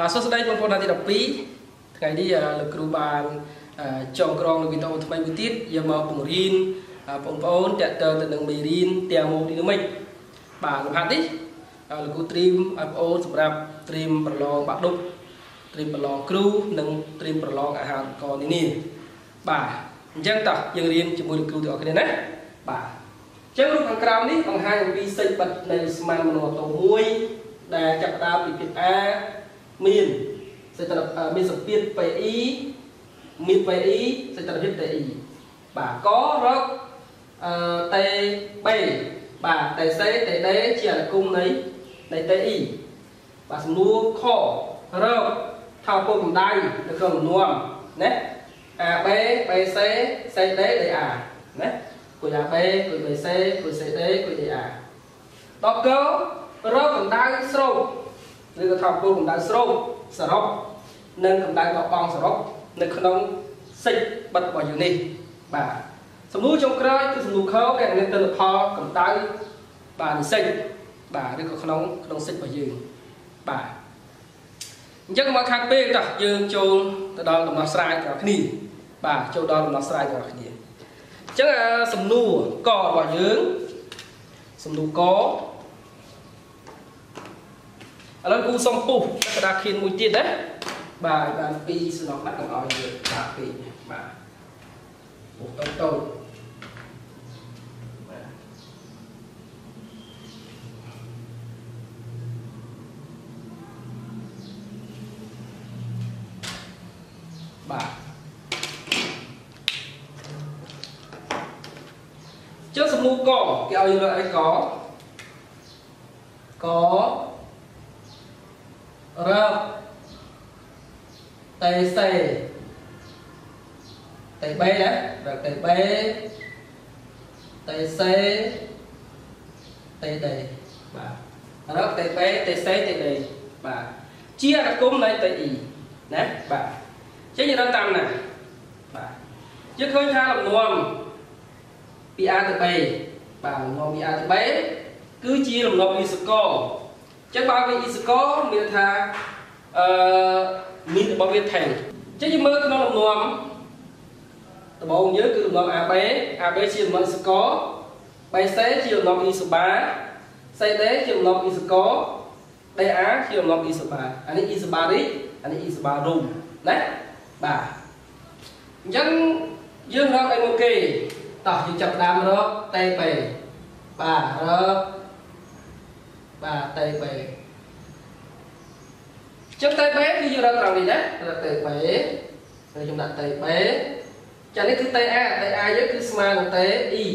បាទសួស្តីបងប្អូនថ្ងៃទី12ថ្ងៃនេះលោកគ្រូបានចងក្រងនៅវីដេអូថ្មីមួយទៀតយកមកបង្រៀនបងប្អូនតើតើទៅនឹងមេរៀនទាំងម៉ូឌីមីកបាទលំហាត់នេះលោកគ្រូត្រៀមឲ្យបងប្អូនសម្រាប់ត្រៀមប្រឡងបាក់ឌុបត្រៀមប្រឡងគ្រូនិងត្រៀមប្រឡងអាហារកនានាបាទអញ្ចឹងតោះយើងរៀនជាមួយលោកគ្រូទាំងអស់គ្នាណាបាទអញ្ចឹងរូបខាងក្រោមនេះបង្ហាញអំពីសេចបិទនៃស្មានមនោតោមួយដែលចាប់ផ្ដើមពីពាក្យ A មានសេចក្ដីមានសម្ពាធ PE មាន PE សេចក្ដីភាព TE បាទករកអឺ TB បាទ TC TD ជាអនុគមនៃនៃ TE បាទសំណួរខរកថោពុកម្ដៅនៅក្នុងលំនាំណា AB BC CD DA ណាគួយ AB គួយ BC គួយ CD គួយ DA ដល់ករកកម្ដៅស្រូប ឬក៏ថាពលកម្ដៅស្រូបសរុបនិងកម្ដៅបបងសរុបនៅក្នុងសិចបិទរបស់យើងនេះបាទសំណួរចុងក្រោយគឺសំណួរខគេនឹងទិន្នផលកម្ដៅបាទនិសិចបាទឬក៏ក្នុងក្នុងសិចរបស់យើងបាទអញ្ចឹងមកខាត់ពេលតោះយើងចូលទៅដល់ដំណោះស្រាយរបស់គ្នាបាទចូលដល់ដំណោះស្រាយរបស់គ្នាអញ្ចឹងសំណួរករបស់យើងសំណួរក ឥឡូវគូសុំពុះក្តារខៀនមួយទៀតណាបាទបាន2សំណងណាស់កុំឲ្យយើងដាក់ពេកបាទពុះតូចតូចបាទចុះសំណួរកគេឲ្យយើងរកអីកក រកតេសេតេបេណារកតេបេតេសេតេដេបាទរកតេបេតេសេតេដេបាទជាអនុគមនៃតេអ៊ីណាបាទចេញរកតាមណាបាទយើងឃើញថាលំនាំពី A ទៅ B បាទលំនាំពី A ទៅ B គឺជាលំនាំវិស្វករ ចឹងបើវាអ៊ីសកមានថាអឺមានរបស់វាថែងចឹងយើងមើលក្នុងលំនាំដំបូងយើងគឺលំនាំ AB AB ជាលំនាំអ៊ីសក BC ជាលំនាំអ៊ីសបា CD ជាលំនាំអ៊ីសក DA ជាលំនាំអ៊ីសបាអានេះអ៊ីសបារីអានេះអ៊ីសបារូមណាបាទអញ្ចឹងយើងរកអីមកគេតោះយើងចាប់ដើមរក TB បាទរក បាទតេបេចឹងតេបេគឺយើងរកត្រង់នេះណារកតេបេហើយខ្ញុំដាក់តេបេចានេះគឺតេអាតេអាយើងគឺស្មើនឹងតេអ៊ី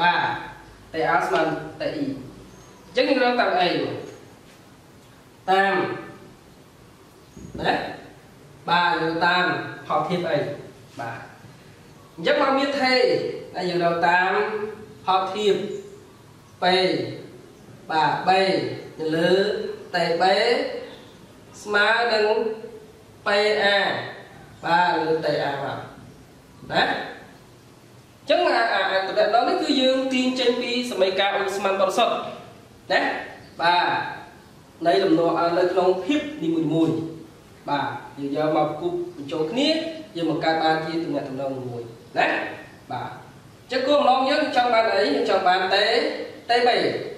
បាទតេអាស្មើនឹងតេអ៊ីចឹងយើងរកតាមអីតាមណាបាទយើងតាមផលធៀបអីបាទអញ្ចឹងមកមានថេហើយយើងរកតាមផលធៀបពេ បាទ3ទៅលើតេ B ស្មើនឹង PA បាទលើតេ A បាទណាអញ្ចឹងអាអាតំណែងនេះគឺយើងទាញចេញពីសមីការអ៊ុស្មានបរិសុទ្ធណាបាទនៃលំនាំនៅក្នុងភាពនីមួយៗបាទយើងយកមកគប់បញ្ចូលគ្នាយើងបង្កើតបានជាតំណែងតំណងមួយណាបាទអញ្ចឹងគោលបំណងយើងចង់បានអីយើងចង់បានតេតេ3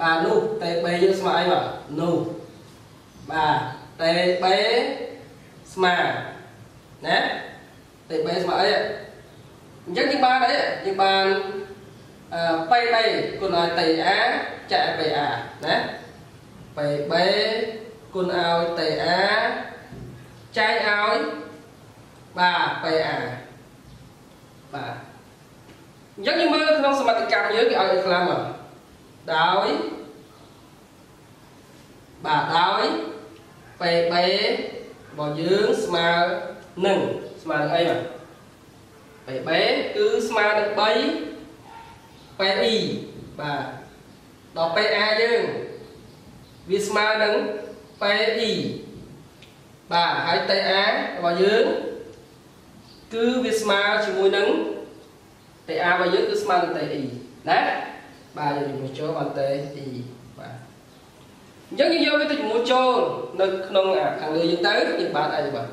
បាទនោះតេបយើងស្មើអីបាទនោះបាទតេបស្មើណាតេបស្មើអីអញ្ចឹងយើងបានអីយើងបានអឺបេបគុណឲ្យតេអាចាក់បេអាណាបេបគុណឲ្យតេអាចែកឲ្យបាទបេអាបាទអញ្ចឹងយើងមើលក្នុងសមត្ថកម្មយើងគេឲ្យខ្លាំងមក ដោយបាទដោយ PB របស់យើងស្មើនឹងស្មើនឹងអីបាទ PB គឺស្មើនឹង3 PE បាទដល់ PA យើងវាស្មើនឹង PE បាទហើយ TA របស់យើងគឺវាស្មើជាមួយនឹង TA របស់យើងគឺស្មើនឹង TE ណា បាទយើងមកចូលបានទេ E បាទអអញ្ចឹងយើងយកវាទៅជាមួយចូលនៅក្នុងខាងលើយើងទៅយើងបានអីបាទ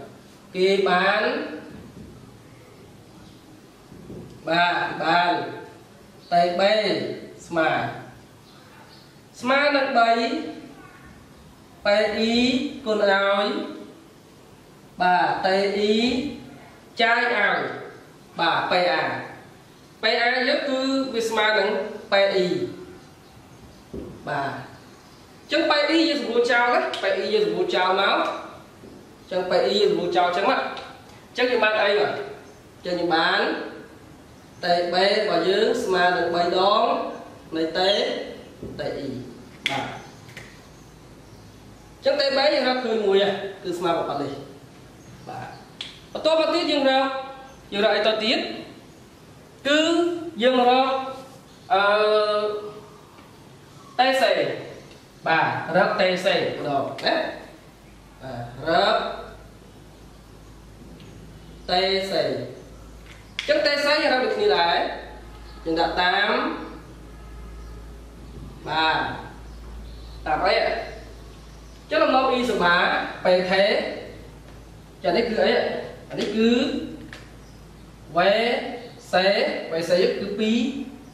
គេបានបាទបានតេបេស្មើស្មើនឹង3ប៉េអ៊ីគុណឲ្យបាទតេអ៊ីចាយឲ្យបាទប៉េអា PA យើងគឺវាស្មើនឹង PI បាទចឹង PI យើងសម្រួលចោលណា PI យើងសម្រួលចោលមកចឹង PI យើងសម្រួលចោលចឹងមកចឹងយើងបានអីបាទចឹងយើងបានតេ B របស់យើងស្មើនឹង3ដងនៃតេតេ E បាទចឹងតេ B យើងរកឃើញមួយគឺស្មើប៉ុណ្ណេះបាទបន្ទាប់មកទៀតយើងរកយើងរកអីតទៀតគឺយើងរក អឺតេសេបាទរកតេសេម្ដងណាបាទរកតេសេចឹងតេសេយើងរកដូចគ្នាដែរយើងដាក់តាមបាទតាមអីចឹងលំ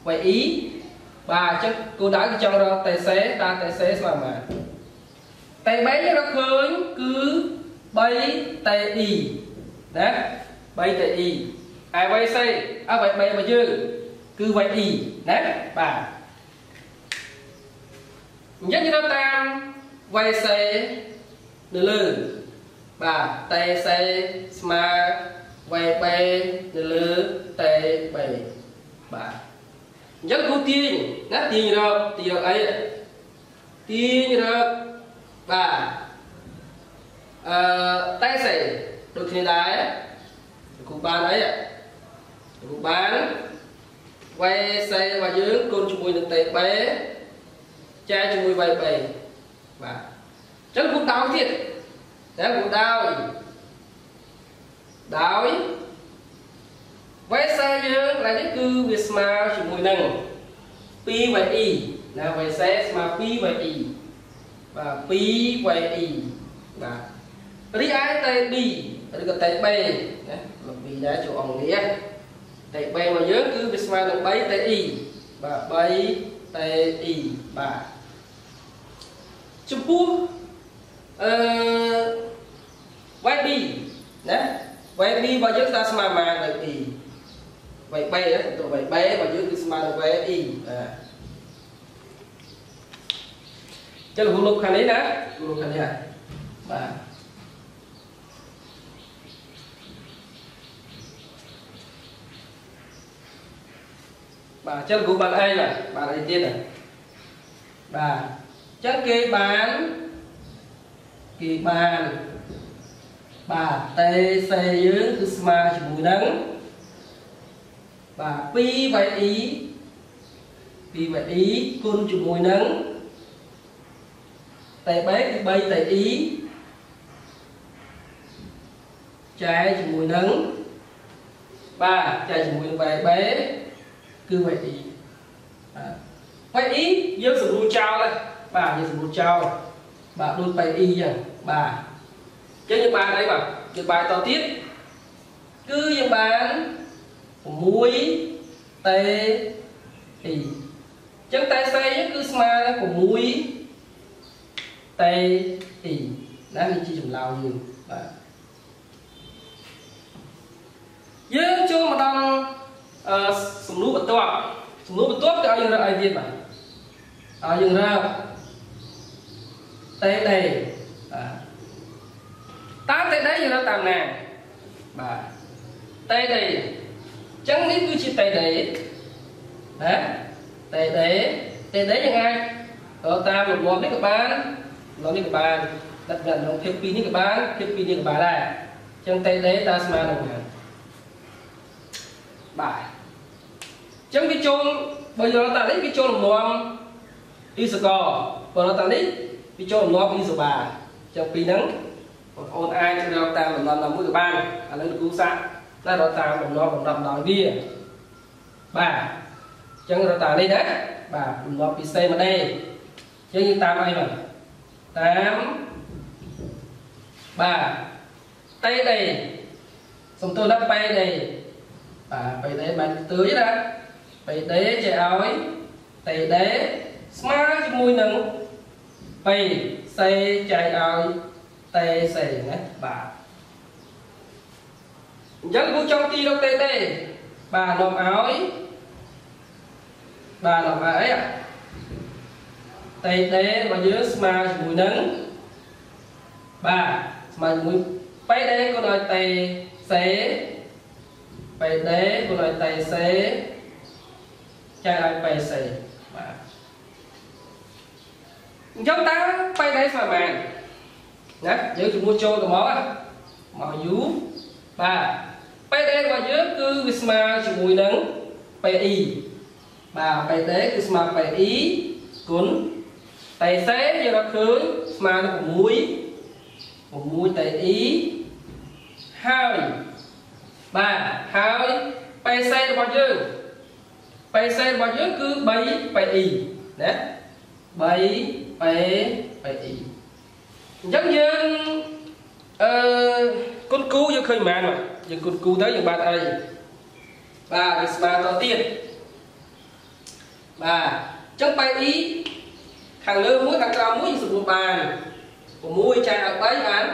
នៅអ៊ីសបាពេថេចានេះគឺអីអានេះគឺវេសេវេសេគឺ2វេអ៊ីបាទអញ្ចឹងគោលដៅគឺចង់រកតេសេតើតេសេស្មើប៉ុន្មានតេ3យើងរកឃើញគឺ3តេអ៊ីណា3តេអ៊ីហើយវេសេអើវេ3របស់យើងគឺវេអ៊ីណាបាទអញ្ចឹងយើងរកតាមវេសេនៅលើបាទតេសេស្មើវេបេនៅលើតេបេបាទ អញ្ចឹងគូទាញណាទាញរកទាញរកអីទាញរកបាទអឺតេសេដូចគ្នាដែរគូបានអីគូបានវេសេរបស់យើងគុ វេបេបាទអញ្ចឹងគូដោយទៀតតែគូដោយដោយវេសេយើងកន្លែងនេះគឺវាស្មើជាមួយនឹង 2VE ណាវេសេស្មើ 2VE បាទ 2VE បាទរីឯតេ B ឬក៏តេ B ណាលំពីដែរចូលអង់គ្លេសតេ B របស់យើងគឺវាស្មើនឹង3តេ E បាទ3តេ E បាទចំពោះអឺ YB ណាវេ B របស់យើងតើស្មើប៉ុន្មាននៅ E វេ B ណាទៅវេ B របស់យើងគឺស្មើនឹងវេ E បាទចុះលុបលុបខាងនេះណាលុបខាងនេះបាទបាទចឹងគ្រូបានអីបាទបានអីទៀតបាទចឹងគេបានគេបានបាទតេសេយើងគឺស្មើជាមួយនឹង បាទ 2VE 2VE គុណជាមួយនឹងតេ B គឺ3តេ E ចែកជាមួយនឹងបាទចែកជាមួយនឹង VB គឺ VE បាទ VE យើងសម្រួលចោលហើយបាទយើងសម្រួលចោលបាទដូច VE ចឹងបាទចឹងយើងបានអីបាទយើងបានតទៀតគឺយើងបាន 6តេអ៊ីចឹងតេសេគឺស្មើនឹង6តេអ៊ីណានេះជាចម្លើយយើងបាទយើងចូលមកដល់អឺសំណួរបន្ទាប់សំណួរបន្ទាប់គឺឲ្យយើងរកអីទៀតបាទឲ្យយើងរកតេដេបាទតើតេដេយើងរកតាមណាបាទតេដេអញ្ចឹងនេះគឺជាតេដេណាតេដេតេដេយើងអាចរកតាមលំនាំនេះក៏បានលំនេះក៏បានដាក់ក្នុងភាពពីរនេះក៏បានភាពពីរនេះក៏បានដែរអញ្ចឹងតេដេតើស្មើនឹងណាបាទអញ្ចឹងវាចូលបើយល់តានេះវាចូលលំនាំអ៊ីសកបើយល់តានេះវាចូលលំនាំអ៊ីសបាអញ្ចឹងពីរហ្នឹងបងប្អូនអាចរកតាមលំនាំណាមួយក៏បានឥឡូវលោកគ្រូសាក់ តែរកតាមលំនាំលំដាប់ដោយវាបាទអញ្ចឹងរកតាមនេះណាបាទលំនាំពិសេសម្ដេចអញ្ចឹងយើងតាមអីមកតាមបាទតេដេសំទោសដល់បេដេបាទបេដេបានទើយណាបេដេចេះឲ្យតេដេស្មើជាមួយនឹងបេសេចែកឲ្យតេសេណាបាទ អញ្ចឹងគូចង់ទីរកតេតេបាទនាំឲ្យបាទនាំឲ្យអីតេតេរបស់យើងស្មើជាមួយនឹងបាទស្មើជាមួយបេដេគុណឲ្យតេសេបេដេគុណឲ្យតេសេចែកឲ្យបេសេបាទអញ្ចឹងតើបេដេស្មើប៉ុន្មានណាយើងជំនួសចូលទៅមកមក u បាទ PD របស់យើងគឺវាស្មើជាមួយនឹង PE បាទ PD គឺស្មើ PE គុណ TC យើងរកឃើញស្មើនឹង6 6 TE ហើយបាទហើយ PC របស់យើង PC របស់យើងគឺ3 PE ណា3 P PE អញ្ចឹងយើងអឺគុណគូយើងឃើញប៉ុន្មានមក យើងគុណគូទៅយើងបានអីបាទវាស្មើតទៀតបាទអញ្ចឹង PE ខាងលើមួយខាងក្រោមមួយយើងសម្រួលបាន6ចែកឲ្យ3បាន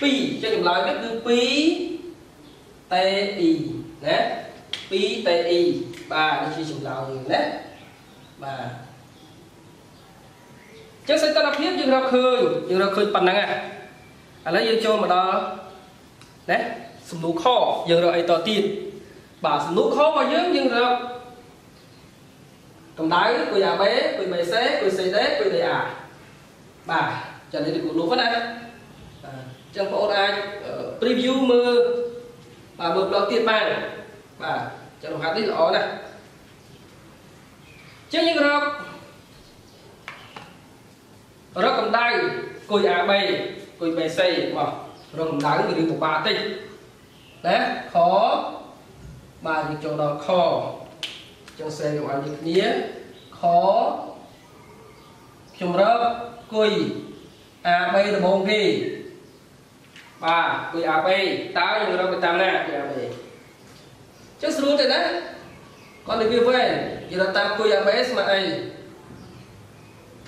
2ចុចចម្លើយវាគឺ2តេ E ណា2តេ E បាទនេះជាចម្លើយយើងណាបាទចឹងសីតុណ្ហភាពយើងរកឃើញយើងរកឃើញប៉ុណ្ណឹងឥឡូវយើងចូលមកដល់ណា សំណួរខយើងរកអីតទៀតបាទសំណួរខរបស់យើងយើងរកកម្ដៅគុយ AB គុយ BC គុយ CD គុយ DA បាទចានេះគឺនោះណាបាទអញ្ចឹងបងប្អូនអាច preview មើលបាទមើលប្លុកទៀតបានបាទចារហ័សនេះល្អណាស់អញ្ចឹងយើងរករកកម្ដៅគុយ AB គុយ BC មករកកម្ដៅវារឿងពិបាកតិច ណាខបាទយើងចូលដល់ខចុងសេយកឲ្យយើងគ្នាខខ្ញុំរកគុយ AB ដំបងគេបាទគុយ AB តើយើងរកទៅតាមណាគុយ AB ចុះស្រួលទេណាគាត់និយាយវិញយើងរកតាមគុយ AB ស្មើអី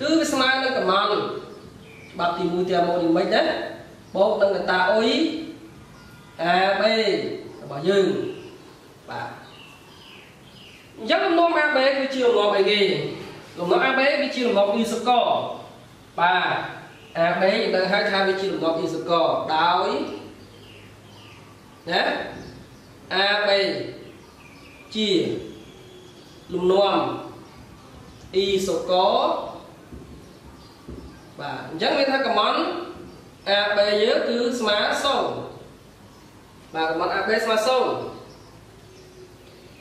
គឺវាស្មើនឹងកំណល់ច្បាប់ទី1ទី1នេះមិនណាបូកនឹងកតាអុយ AB របស់យើងបាទអញ្ចឹងលំនាំ AB គឺជាលំនាំអីគេលំនាំ AB វាជាលំនាំ E សកលបាទ AB យើងដឹងហើយថាវាជាលំនាំ E សកលដោយណា AB ជាលំនាំ E សកលបាទអញ្ចឹងមានថាកំណ AB យើងគឺស្មើ0 បាទកំណ AB ស្មើ0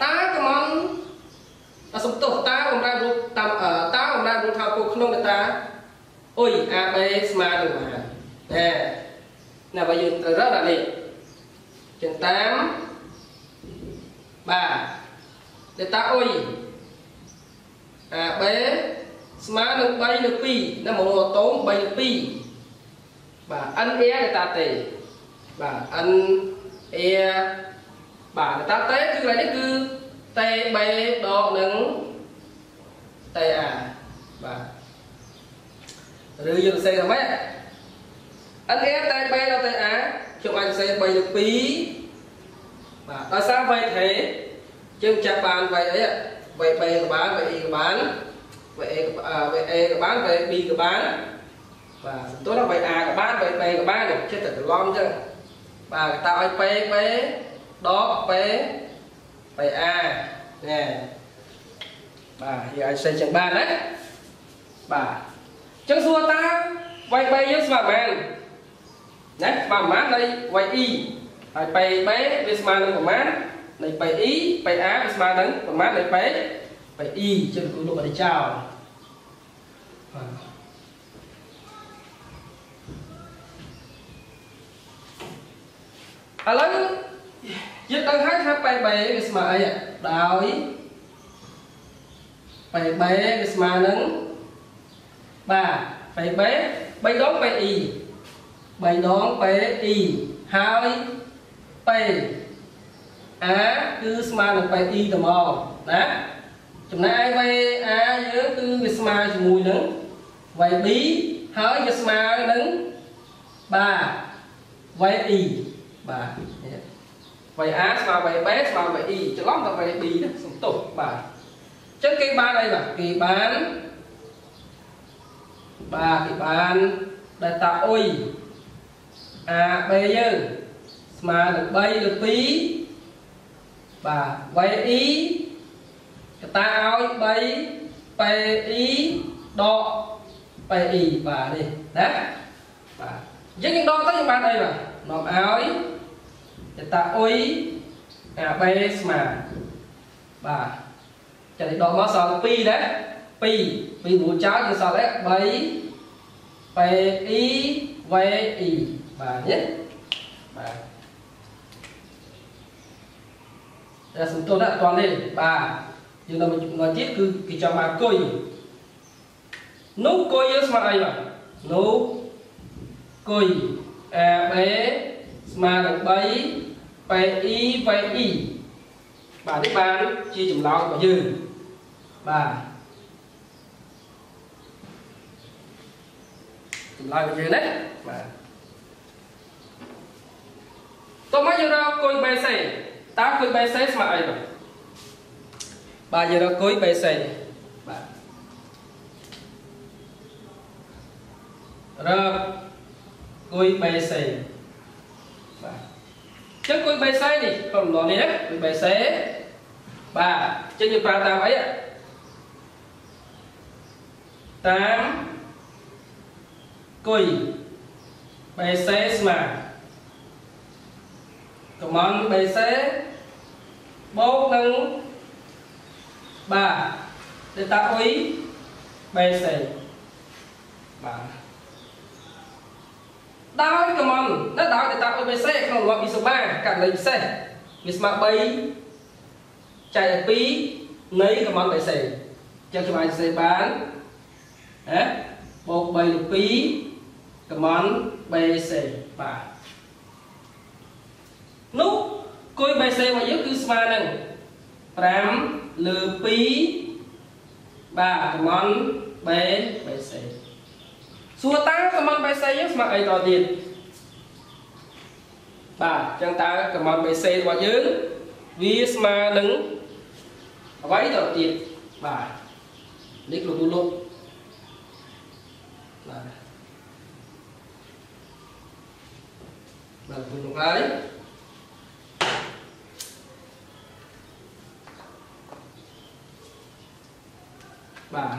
តើកំណអសំទោសតើបំរែរូបតាមតើបំរែរូបថាពុកក្នុងកតាអុយ AB ស្មើនឹងប៉ុន្មានណែណាបើយើងត្រូវរកដល់នេះចឹងតាមបាទ delta អុយ AB ស្មើនឹង3លើ2ណាម៉ូឡូអាតូម3លើ2បាទ n air delta t បាទ n air បាទ delta t គឺកន្លែងនេះគឺ t b ដកនឹង t a បាទឬយើងសរសេរថាម៉េច n air t b ដល់ t a ខ្ញុំអាចសរសេរ3លើ2បាទដោយសារ v ថេយើងចាប់បាន v អី v b ក៏បាន v e ក៏បាន VA VA ក៏បាន VB ក៏បានបាទសន្ទុះដល់ VA ក៏បាន VB ក៏បានចិត្តតែច្រឡំអញ្ចឹង បាទតើឲ្យ P P ដក P PA ណែបាទយើងអាចសេចឹងបានណាបាទអញ្ចឹងសួរតើ VB យើងស្មើប៉ុន្មានណាស្មើប៉ុន្មាននៃ VE ហើយ PB វាស្មើនឹងប៉ុន្មាននៃ PE PA វាស្មើនឹងប៉ុន្មាននៃ P បៃ e ចឹងគូលោកអត់ចោលបាទ ឥឡូវយើងដឹងហើយថាបែបេវាស្មើអីដោយបែបេវាស្មើនឹងបាទបែបេ3ដង PI 3ដង PI ហើយ P A គឺស្មើនឹង PI ទៅមកណាចំណែក VA យើងគឺវាស្មើជាមួយនឹង VB ហើយវាស្មើនឹងបាទ VE បាទ VA ស្មើ VB ស្មើ VE ច្រឡំដល់ VB ណាសំទោសបាទអញ្ចឹងគេបានអីបាទគេបានបាទគេបាន delta អុយ AB យើងស្មើនឹង3លើ2បាទ VE កតាឲ្យ3 PE ដក PE បាទនេះណាបាទអញ្ចឹងយើងដកទៅយើងបានអីបាទនាំឲ្យ delta អុយ AB ស្មើបាទចានេះដកមកសល់2ដែរ2 2រួចចោលយើងសល់អី3 PI VI បាទញ៉េបាទតែសំទោសដាក់អត់ទាន់ទេបាទយើងដល់មួយទៀតគឺគេចង់មកគុយនោះគុយយើងស្មើអីបាទនោះគុយ AB ស្មើនឹង3 PI VI បាទនេះបានជាចម្លើយរបស់យើងបាទចម្លើយរបស់យើងណាបាទតោះមកយើងរកគុយបេសេតើគុយបេសេស្មើអីបាទបាទយើងរកគុយបេសេបាទរកគុយបេសេបាទ ចឹងគុយបេសេនេះក្នុងដំណនេះណាគុយបេសេបាទចឹងយើងប្រើតាមអីតាមគុយបេសេស្មើកំងបេសេបូកនឹងបាទដេតាអុយបេសេបាទ ដោយកំងនៅដោយដេតាអុយបេសេក្នុងរបបវិសុបាករណីពិសេសវាស្មើ3ចែកឲ្យ2នៃកំងបេសេចឹងខ្ញុំអាចសរសេរបានណាបូក3លើ2កំមន់ BC បាទនោះគុយ BC របស់យើងគឺស្មើនឹង5លើ2បាទកំមន់ B BC សួរតើកំមន់ BC យើងស្មើអីតទៀតបាទអញ្ចឹងតើកំមន់ BC របស់យើងវាស្មើនឹងអ្វីតទៀតបាទនេះលោកគ្រូលោកបាទបាទពុទ្ធហើយបាទ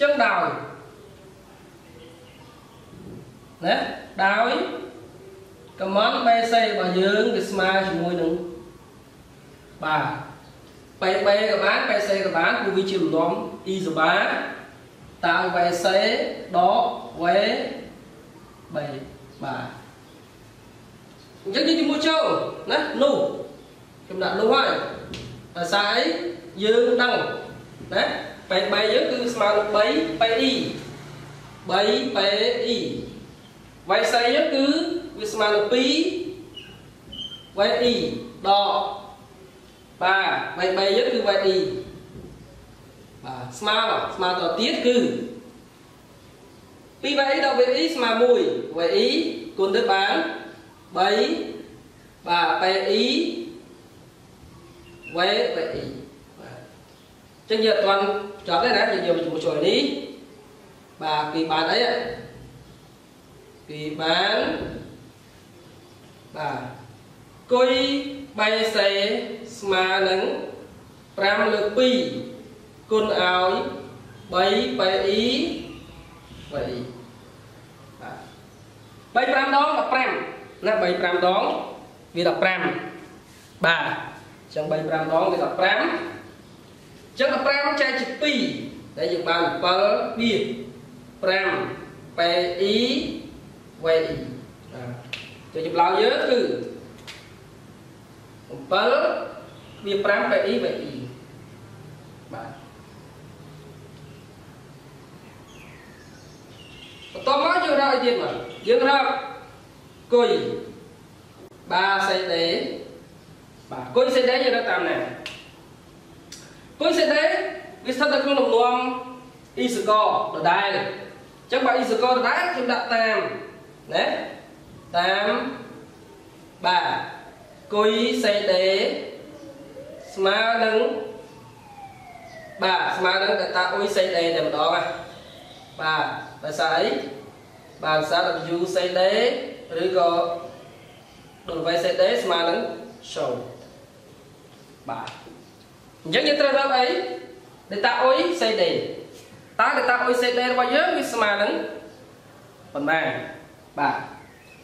ចឹងដោយ ណាដោយកំមន់ BC របស់យើងវាស្មើជាមួយនឹងបាទ PB ក៏បាន PC ក៏បានព្រោះវាជាលំនាំ E សបាតើ VC ដក V 3បាទអញ្ចឹងយើងជាមួយចូលណានោះខ្ញុំដាក់នោះហើយភាសាអីយើងដឹងណាបែប3យើងគឺស្មើនឹង3 PE 3 PE វាយស័យយើងគឺវាស្មើនឹង2 VE ដកបាទបែប3យើងគឺ VE បាទស្មើស្មើតទៀតគឺ2 VE ដល់ VE ស្មើ1 VE គុណទៅបាន3បាទ PI V PI បាទអញ្ចឹងយើងអត់ទាន់ចប់ទេណាយើងយកជាមួយជួយនេះបាទពីបានអី ពីបានបាទគុយ3សេស្មើនឹង5លើ2គុណឲ្យ3 PI PI បាទ3 5ដង15ណា3 5ដងវា15បាទអញ្ចឹង3 5ដងវា15អញ្ចឹង15ចែកជា2ដែលយើងបាន7វា5 PI VI បាទចូលចម្លើយយើងគឺ7វា5 PI VI បាទបន្តបន្ទាប់មកយើងរកអីទៀតមកយើងរកគុយបាសេដេបាទគុយសេដេយើងរកតាមណាគុយសេដេវាស្ថិតនៅក្នុងលំនាំអ៊ីសកដដែលអញ្ចឹងបើអ៊ីសកដដែលខ្ញុំដាក់តាម ណាតាមបាទគុយសេដេស្មើនឹងបាទស្មើនឹងតាអ៊ុយសេដេតែម្ដងណាបាទភាសាអីបាទភាសា W CD ឬក៏ W CD ស្មើនឹង show បាទអញ្ចឹងយើងត្រូវរកអី data អ៊ុយ CD តើ data អ៊ុយ CD របស់យើងវាស្មើនឹងប៉ុន្មាន បាទ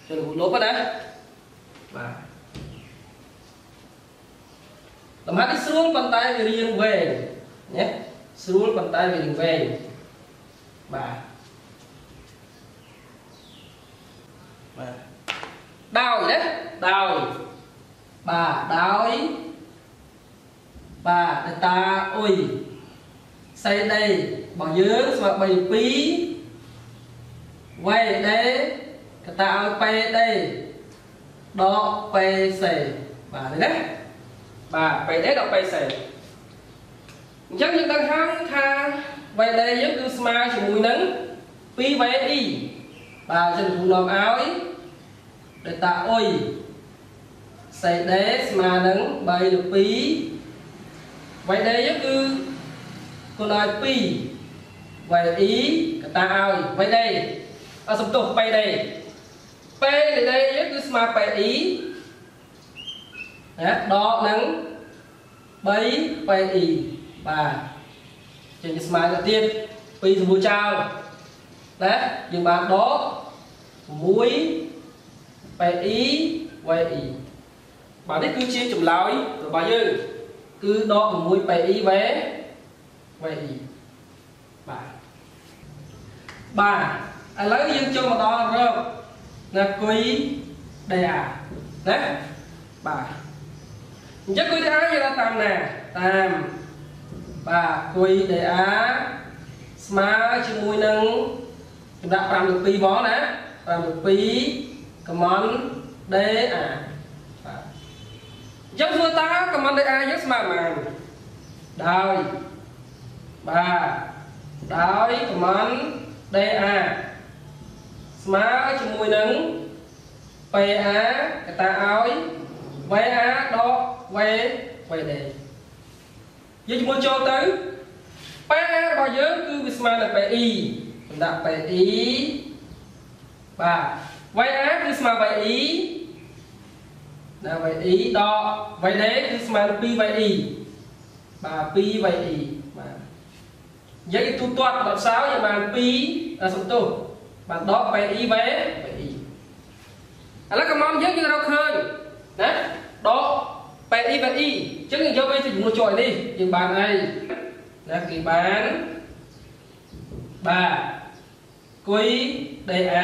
ជួយលោកលុបណាបាទលំហាត់នេះស្រួលប៉ុន្តែវារៀងវែងណាស្រួលប៉ុន្តែវារៀងវែងបាទបាទដោយណាដោយបាទដោយបាទ data អ៊ុយ CD របស់យើងស្មើ32វ៉េដេក តាឲ្យ PD ដក PC បាទនេះណាបាទ PD ដក PC អញ្ចឹងយើងដឹងហើយថា VD យើងគឺស្មើជាមួយនឹង 2VE បាទចឹងគ្រូនាំឲ្យ data អុយ CD ស្មើនឹង3លើ2 VD យើងគឺគុណឲ្យ2 VE កតាឲ្យ VD អសំទោស PD PD យើងគឺស្មើ PE ណាដកនឹង3 PE បាទចេញស្មើទៅទៀត2សម្រួលចោលណាយើងបានដក6 PE YE បាទនេះគឺជាចម្លើយរបស់យើងគឺដក6 PE V YE បាទបាទឥឡូវយើងចូលមកដល់រក ណាគុយ DA ណាបាទអញ្ចឹងគុយ DA យើងតាមណាតាមបាទគុយ DA ស្មើជាមួយនឹងចម្ដាក់5លើ2ហ្មងណា5លើ2 command DA បាទអញ្ចឹងធ្វើតើ command DA យើងស្មើប៉ុន្មានដោយបាទដោយ command DA ស្មើជាមួយនឹង PA កតាឲ្យ VA ដក V VD យើងជាមួយចូលទៅ PA របស់យើងគឺវាស្មើនឹង PE សម្រាប់ PE បាទ VA គឺស្មើ VE ណា VE ដក VD គឺស្មើនឹង 2VE បាទ 2VE បាទនិយាយទូទាត់ដល់សោយើងបាន2សំទោស បានដក PE V PE ឥឡូវកំងយើងយើងរកឃើញណាដក PE VE អញ្ចឹងយើងយកវាទៅជាមួយចុយនេះយើងបានអីណាគេបានបាទគុយ DA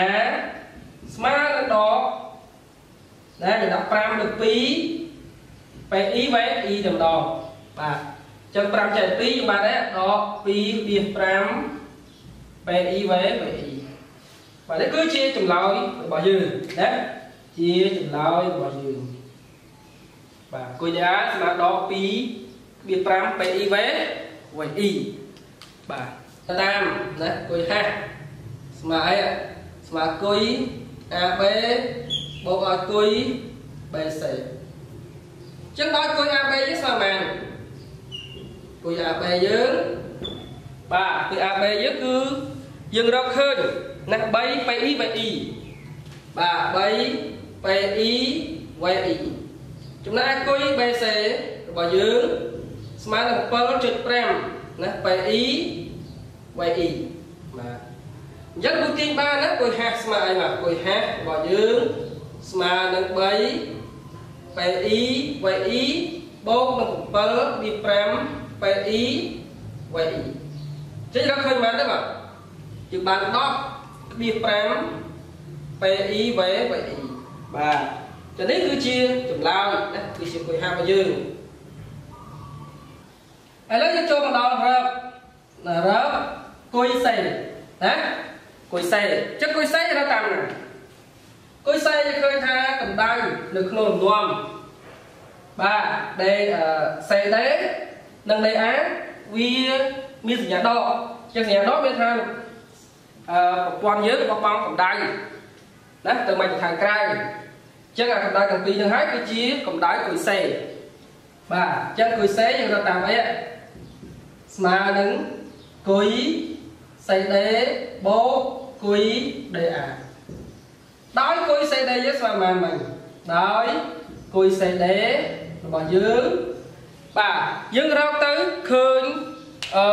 ស្មើនឹងដកណាយើងដាក់5លើ2 PE VE តែម្ដងបាទចឹង5ចែក2យើងបានដែរដក2វា5 PE V VE បាទនេះគឺជាចម្លើយរបស់យើងណាជាចម្លើយរបស់យើងបាទគុយដាស្មើដល់2វា5 PIV VE បាទតាមណាគុយហាស្មើអីស្មើគុយ AB បូកឲ្យគុយ BC ចឹងដល់គុយ AB យើងស្មើប៉ុន្មានគុយ AB យើងបាទគុយ AB យើងគឺយើងរកឃើញ ណា3 PE VE បាទ3 PE VE ចំណែកគុយ BC របស់យើងស្មើនឹង7.5ណា PE VE បាទអញ្ចឹងគូទាញបានណាគុយហាស់ស្មើអីបាទគុយហាស់របស់យើងស្មើនឹង3 PE VE បូកនឹង7វា5 PE VE ចេញរកឃើញបានទេបាទយើងបាន10 ស្បៀស5 PE V VE បាទចានេះគឺជាចម្លើយណាគឺជាគុយហារបស់យើងឥឡូវយើងចូលមកដល់រឹបរឹបគុយសេណារគុយសេអញ្ចឹងគុយសេរកតាមណាគុយសេយើងឃើញថាកម្ដៅនៅក្នុងលំនាំបាទដេសេដេនិងដេអាវាមានសញ្ញាដកចឹងសញ្ញាដកមានថាអឺ ប្រព័ន្ធយើងបោះបង់កម្ដៅណាទៅមកខាងក្រៅចឹងអាកម្ដៅទាំងពីរហ្នឹងហើយគឺជាកម្ដៅគុយសេបាទចឹងគុយសេយើងរកតាមអីស្មើនឹងគុយសេដេបូកគុយដេអាដោយគុយសេដេយើងស្មើប៉ុន្មានដោយគុយសេដេរបស់យើងបាទយើងរកទៅឃើញអឺ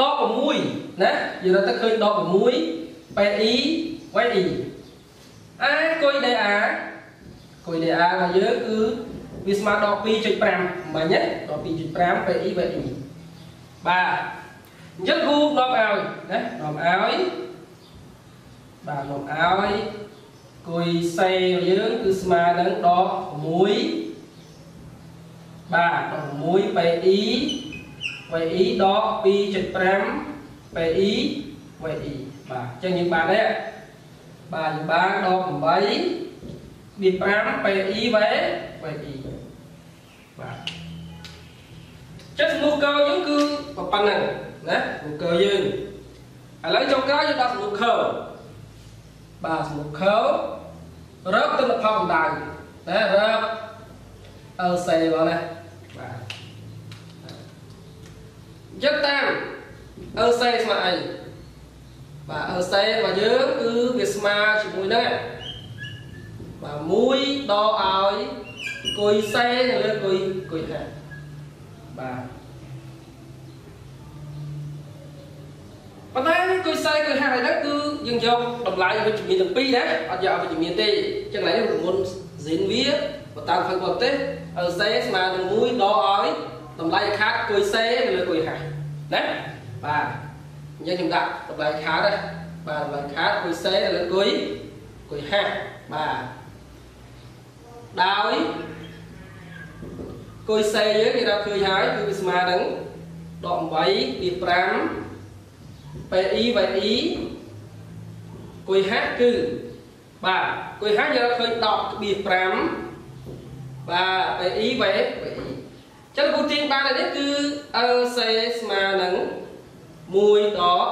ដក6ណាយើងរកទៅឃើញដក6 PI VI អាគុយ DA គុយ DA របស់យើងគឺវាស្មើដក2.5មិញណាដក2.5 PI VI បាទអញ្ចឹងគូនាំឲ្យណានាំឲ្យបាទនាំឲ្យគុយសេយើងគឺស្មើនឹងដក6បាទដក6 PI VI ដក2.5 PI VI បាទអញ្ចឹងយើងបានទេបាទយើងបានដក8មាន5 PI V VI បាទចឹងសំណួរកយើងគឺប៉ុណ្ណឹងណាសំណួរកយើងឥឡូវចុងក្រោយយើងដល់សំណួរខបាទសំណួរខរកទិន្នផលកម្ដៅណារក LC បងណាបាទ យកតាម LC ស្មើអីបាទ LC របស់យើងគឺវាស្មើជាមួយនឹងបាទ1ដកឲ្យគុយសេនៅលើគុយគុយហាបាទប៉ុន្តែគុយសៃគុយហាហើយហ្នឹងគឺយើងយកតម្លៃវិជ្ជមានទាំងពីរណាអត់យកវិជ្ជមានទេអញ្ចឹងឡើយរមុនស៊ីនវាបើតាមផ្លូវបរទេសអឺសេស្មើនឹង1ដកឲ្យ តម្លៃខាតគុយសេនៅលើគុយហាណាបាទអញ្ចឹងខ្ញុំដាក់តម្លៃខាតណាបាទតម្លៃខាតគុយសេនៅលើគុយគុយហាបាទដោយគុយសេយើងគេរាប់ឃើញហើយគឺវាស្មើនឹងដក8ពី5 PI VI គុយហាក់គឺបាទគុយហាក់យើងឃើញដកក្បៀស5បាទ PI VI ចឹងគូទាញបាននេះគឺ LC ស្មើនឹង1ដក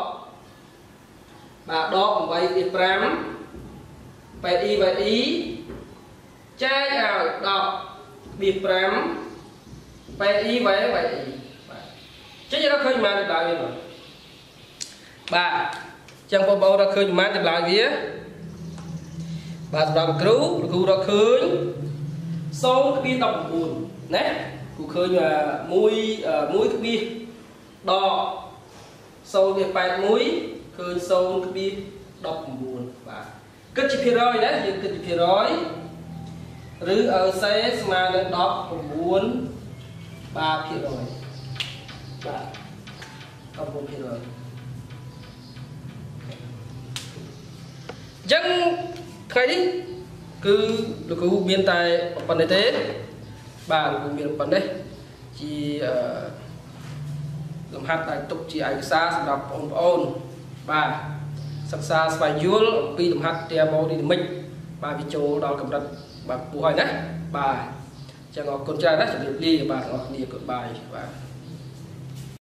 បាទដក8ពី5 PI VI ចែកឲ្យដកក្បៀស5 PI VI បាទចឹងយើងឃើញប៉ុន្មានចម្លើយវាបាទបាទចឹងបងប្អូនរកឃើញប៉ុន្មានចម្លើយវាបាទសម្រាប់គ្រូលោកគ្រូរកឃើញ0.19ណា គ្រូឃើញមួយមួយក្បៀសដក0.81ឃើញ0.19បាទគិតជាភាគរយណាយើងគិតជាភាគរយឬអឺសេស្មើនឹង19បាទភាគរយបាទ19ភាគរយអញ្ចឹងថ្ងៃនេះគឺលោកគ្រូមានតែប៉ុណ្្នេះទេ បាទលោកគ្រូមានប៉ុណ្្នេះជាលំហាត់ដែលទុកជាឯកសារសម្រាប់បងប្អូនបាទសិក្សាស្វែងយល់អំពីលំហាត់ thermodynamic បាទវាចូលដល់កម្រិតបាទពូហើយណាបាទចឹងអរគុណច្រើនណាស់ជម្រាបលាបាទអរគ្នា goodbye បាទ